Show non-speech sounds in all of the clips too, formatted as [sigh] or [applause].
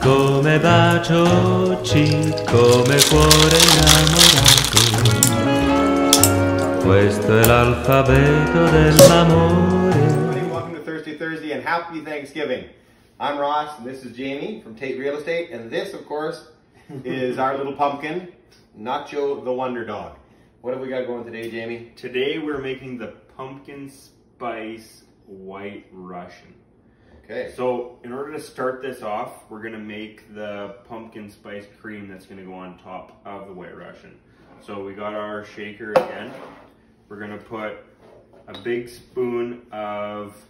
come bacio C come cuore innamorato Questo è l'alfabeto dell'amore Everybody, welcome to Thirsty Thursday and happy Thanksgiving. I'm Ross and this is Jamie from Tait Real Estate and this of course [laughs] is our little pumpkin, Nacho the Wonder Dog. What have we got going today, Jamie? Today we're making the pumpkin spice white Russian. Okay. So in order to start this off, we're gonna make the pumpkin spice cream that's gonna go on top of the white Russian. So we got our shaker again. We're gonna put a big spoon of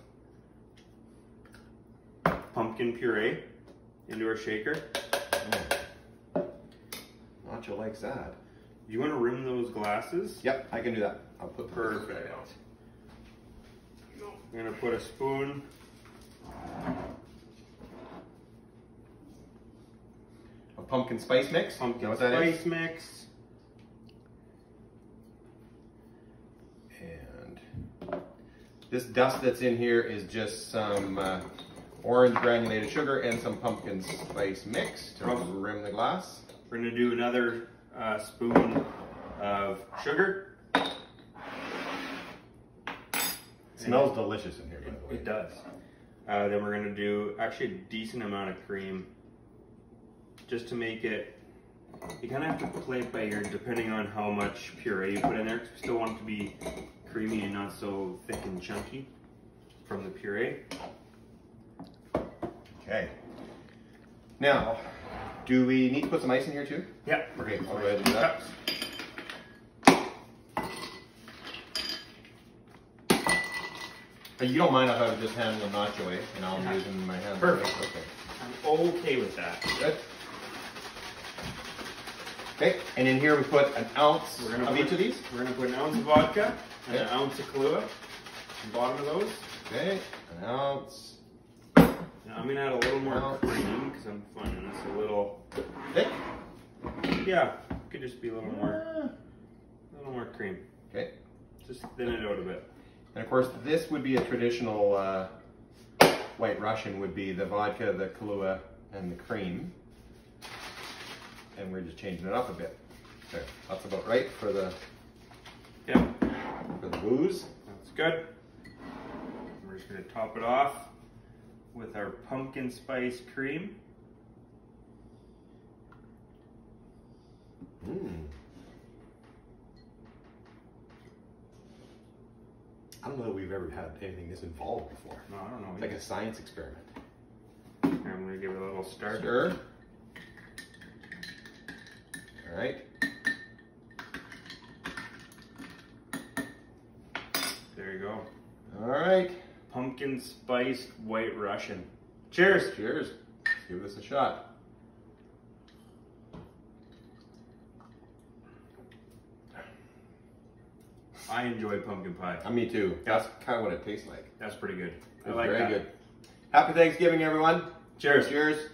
pumpkin puree into our shaker. Mm. Nacho likes that. Do you wanna rim those glasses? Yep, I can do that. I'll put Perfect. I'm gonna put a spoon A pumpkin spice mix. Pumpkin what that is? spice mix. And this dust that's in here is just some uh, orange granulated sugar and some pumpkin spice mix to Rough. rim the glass. We're gonna do another uh, spoon of sugar. smells delicious in here, by the way. It does. Uh, then we're gonna do actually a decent amount of cream, just to make it. You kind of have to play it by ear, depending on how much puree you put in there. we still want it to be creamy and not so thick and chunky from the puree. Okay. Now, do we need to put some ice in here too? Yeah. Okay, I'll go ahead and do that. Cups. Uh, You don't mind if I just handle the nacho, eh? And I'll Yeah. use in my hand. Perfect. Okay. I'm okay with that. Good. Okay, and in here we put an ounce We're gonna of put- each of these. We're gonna put an ounce of vodka and an Okay. ounce of Kahlua. The bottom of those. Okay, an ounce. Now I'm gonna add a little more Ounce. cream because I'm finding this a little. Thick. Yeah, could just be a little more, a little more cream. Okay. Just thin it out a bit. And of course, this would be a traditional uh, White Russian. Would be the vodka, the Kahlua, and the cream. And we're just changing it up a bit. Okay, that's about right for the Yeah, for the booze. that's good. We're just gonna top it off with our pumpkin spice cream. I don't know that we've ever had anything this involved before. No, I don't know. It's like a science experiment. Here, I'm gonna give it a little stir. Stir. All right. There you go. All right. Pumpkin spiced white Russian. Cheers. Cheers. Let's give this a shot. I enjoy pumpkin pie. Uh, me too. That's kind of what it tastes like. That's pretty good. I like very that. good. Happy Thanksgiving, everyone. Cheers. Cheers.